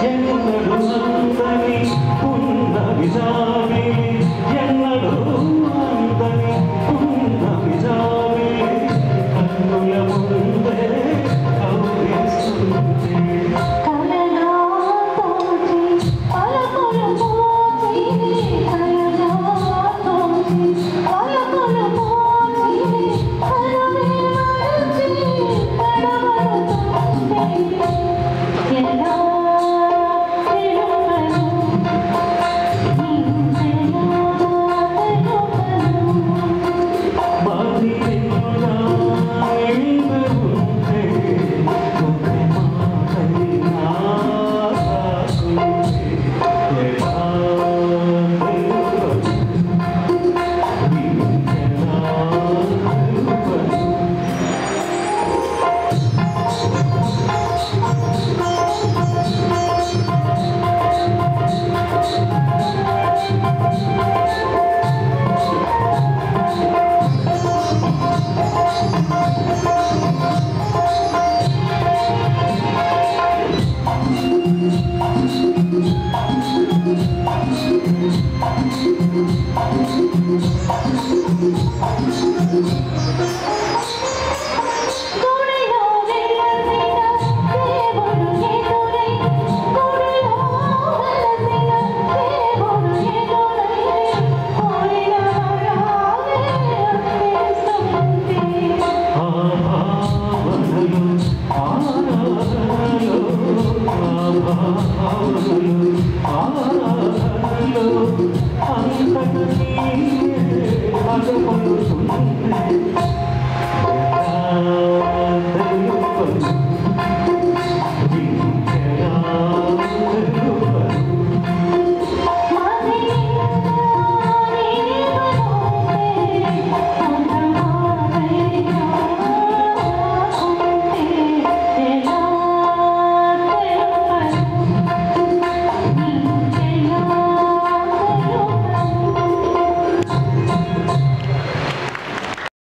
夜空的流星，在你不空的宇宙。